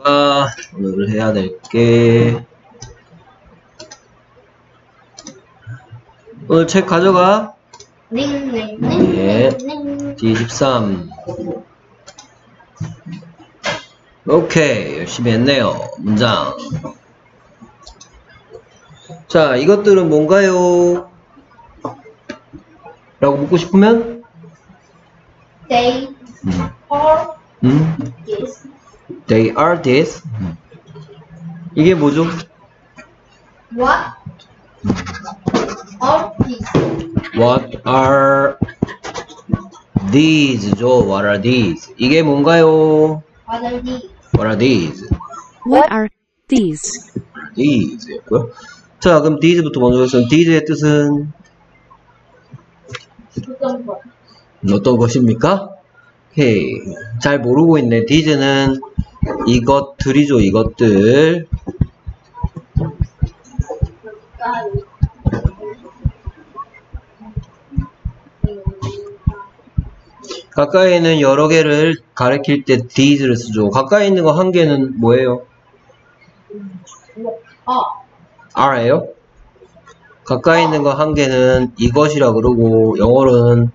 가져가. 오늘 해야 될 게. 오늘 책 가져가. 예. 링링링링 D13. 오케이. 열심히 했네요. 문장. 자, 이것들은 뭔가요? 라고 묻고 싶으면? They 음. are 음? this They are this. 음. 이게 뭐죠? what are these What are these죠? What are these? 이게 뭔가요? what are these What are these? What are these? these였고요. 자, 그럼 these부터 먼저 해서 these의 뜻은 어떤 것 어떤 것입니까? 오케이. 잘 모르고 있네. these는 이것들이죠, 이것들. 가까이 있는 여러 개를 가리킬 때 these를 쓰죠. 가까이 있는 거 한 개는 뭐예요? 어 R예요? 가까이 있는 거 한 개는 이것이라 그러고 영어로는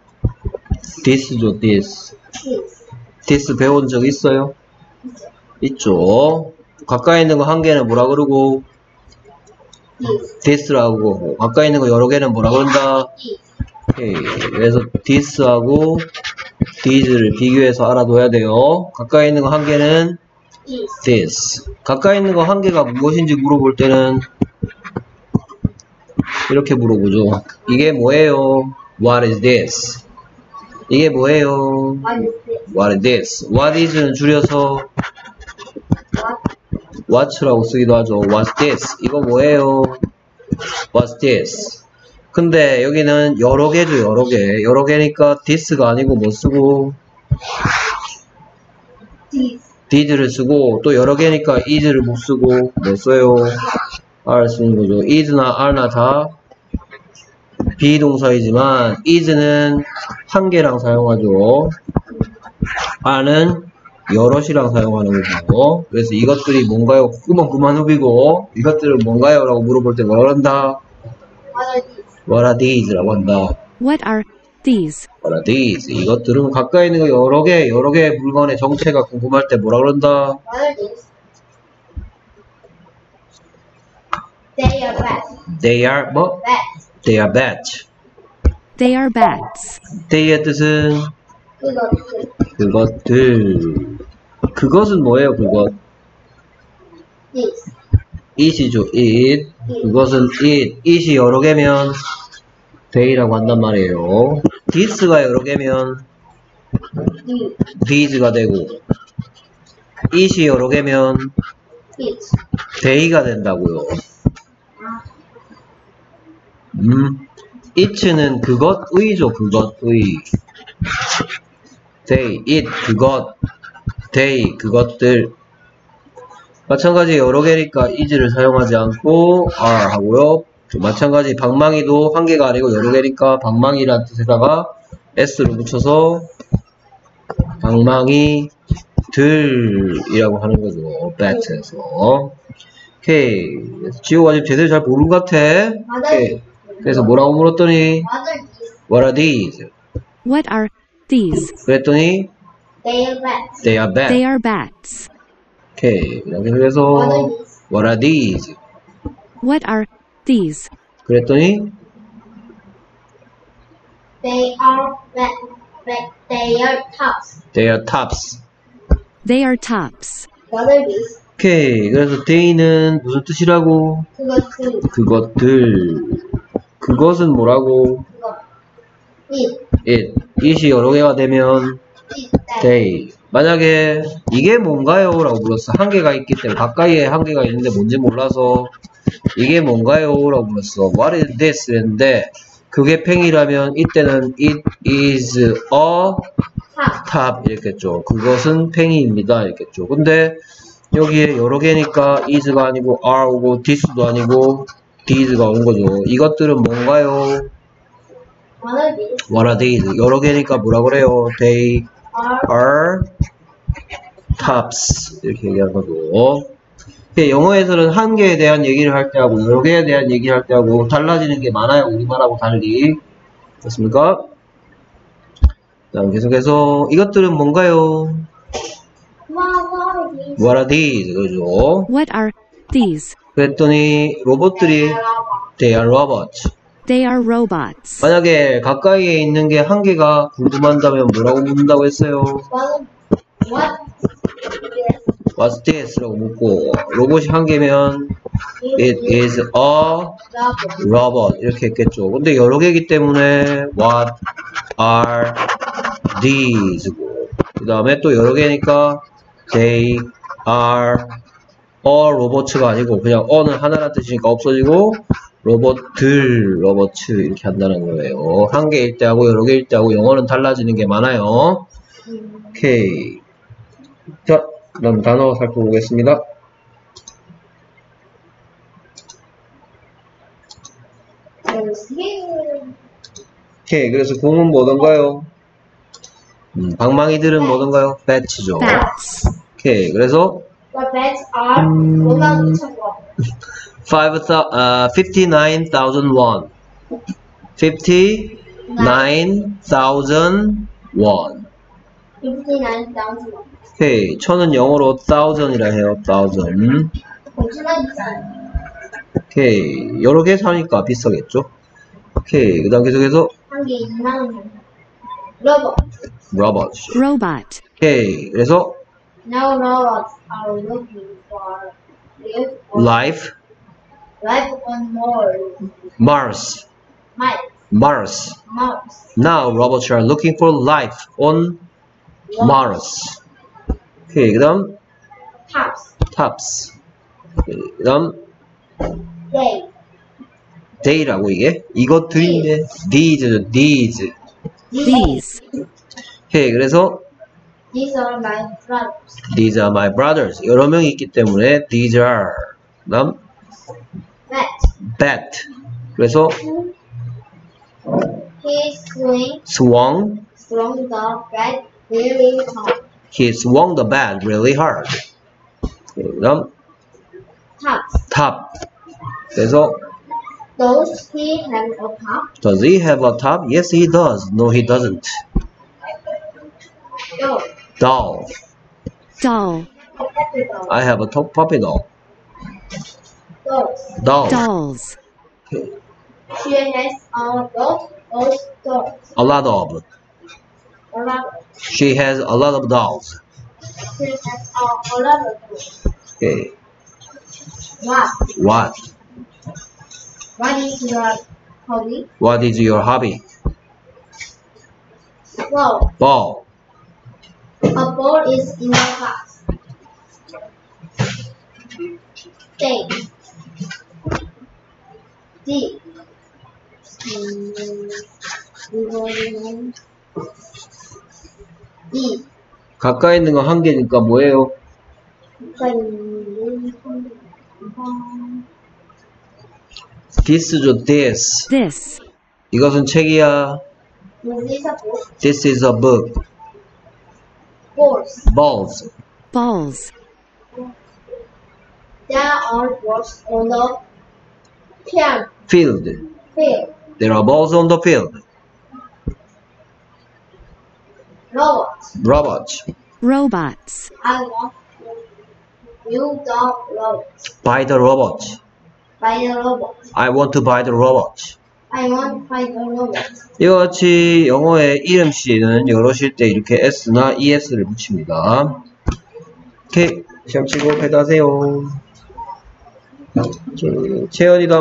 this죠, this. this this 배운 적 있어요? 있죠. 가까이 있는 거 한 개는 뭐라 그러고 this this라고 가까이 있는 거 여러 개는 뭐라 그런다? 오케이. 그래서 this하고 these를 비교해서 알아둬야 돼요. 가까이 있는 거 한 개는 this. 가까이 있는 거 한 개가 무엇인지 물어볼 때는 이렇게 물어보죠. 이게 뭐예요? What is this? 이게 뭐예요? What is this? What is는 줄여서 what what라고 쓰기도 하죠. What's this? 이거 뭐예요? What's this? 근데 여기는 여러 개죠, 여러 개. 여러 개니까 this가 아니고 뭐 쓰고 did를 쓰고 또 여러 개니까 is를 못 쓰고 뭐 써요? are 쓰는 거죠. is나 are나 다 비동사이지만 is는 한 개랑 사용하죠. are는 여럿이랑 사용하는 거죠. 그래서 이것들이 뭔가요? 그만 그만 후비고 이것들은 뭔가요? 라고 물어볼 때 뭐라 그런다? what are these What are these? 라고 한다. What are these? What are these? 이것들은 가까이 있는 거 여러 개, 여러 개의 물건의 정체가 궁금할 때 뭐라 그런다? they are bats They are 뭐? bats They are bats. They are bats. They의 뜻은 그것들 그것들. 그것은 뭐예요? 그것. this it이죠. it. 그것은 it. it이 여러 개면 they라고 한단 말이에요. this가 여러 개면 these가 되고 it이 여러 개면 they가 된다고요. 음, it는 그것의죠. 그것의. they, it, 그것, they, 그것들. 마찬가지 여러 개니까 is를 사용하지 않고 are 하고요. 마찬가지 방망이도 한 개가 아니고 여러 개니까 방망이란 뜻에다가 s를 붙여서 방망이 들이라고 하는 거죠. bat에서. 오케이. 지호가 지금 제대로 잘 모르는 것 같아. 오케이. 그래서 뭐라고 물었더니 what are these What are these? What are these? 그랬더니 they are bats They are bad. They are bats. 오케이. 그래서 what are these What are these? What are these? 그랬더니 they are bat bat they are tops They are tops. They are tops. what are these 오케이. 그래서 they는 무슨 뜻이라고? 그것들 그것들. 그것은 뭐라고? 그것 it it. it이 여러 개가 되면 they. 만약에 이게 뭔가요? 라고 물었어. 한 개가 있기 때문에 가까이에 한 개가 있는데 뭔지 몰라서 이게 뭔가요? 라고 물었어. What is this? 했는데 그게 팽이라면 이때는 it is a top 이랬겠죠. 그것은 팽이입니다. 이랬겠죠. 근데 여기에 여러 개니까 is가 아니고 are 오고 this도 아니고 these가 온 거죠. 이것들은 뭔가요? what are these What are these? 여러 개니까 뭐라 그래요? They are tops 이렇게 얘기하는 거고 예, 영어에서는 한 개에 대한 얘기를 할 때 하고 여러 개에 대한 얘기를 할 때 하고 달라지는 게 많아요 우리말하고 달리 그렇습니까? 다음 계속해서 이것들은 뭔가요? What are these? What are these? 그죠? What are these? 그랬더니 로봇들이 They are robots They are robots. 만약에 가까이에 있는 게 한 개가 궁금한다면 뭐라고 묻는다고 했어요? What? What's this? 라고 묻고 로봇이 한 개면 It is a Robot. 이렇게 했겠죠. 근데 여러 개이기 때문에 What are these고 그 다음에 또 여러 개니까 They are a robot가 아니고 그냥 어는 하나란 뜻이니까 없어지고 로봇들, 로버츠 이렇게 한다는 거예요. 한 개일 때 하고 여러 개일 때 하고 영어는 달라지는 게 많아요. 오케이. 자, 그럼 단어 살펴보겠습니다. 오케이. 그래서 공은 뭐던가요? 음, 방망이들은 뭐던가요? 배치죠. Bats. 오케이. 그래서 The beds are 뭐 만 붙여줘. 5,000, 아, 59,000 won. 59,000 won. 59,000. 오케이. 천은 영어로 thousand이라 해요. thousand. 오케이. 여러 개 사니까 비싸겠죠? 오케이. 그 다음 계속해서 한 개 2만 원. 로봇. robot. Robot. 오케이. 그래서 Now robots are looking for live on, life, life on Mars. Mars. Mars. Mars. Mars. Now robots are looking for life on Mars. 오케이. 그 다음 Tops. tops. 오케이. 그 다음 They. they라고 이게 이것들인데 these죠. these. These. 오케이. 그래서 These are my brothers. these are my brothers. 여러 명이 있기 때문에 these are. 그 다음 Matt. bat. 그래서 He swing swung. swung the bed really hard. He swung the bat really hard. 오케이, 그 다음 Tops. top. 그래서 Does he have a top? does he have a top? Yes, he does. No, he doesn't. No. doll. Doll. A puppy dog. I have a top puppy doll. Dogs. Doll. Dolls. She has a dog or dogs. A lot of. A lot. She has a lot of dolls. She has a, a lot of dogs. Okay. What? What? What is your hobby? What is your hobby? Well, Ball. a ball is in the class. D. 음, 이거는 E. 가까이 있는 거한 개니까 뭐예요? 이거는 This죠, this. This. 이것은 책이야. This is a book. This is a book. Balls. Balls. Balls. There are balls on the piano Field. field. There are balls on the field. Robots. Robots. Robots. I want to build the robots. Buy the robots. Buy the robots. I want to buy the robots. I want to buy the robots. 이와 같이 영어의 이름씨는 여럿일 때 이렇게 s나 es를 붙입니다. 오케이. 시험 치고. 오케이. 채연이도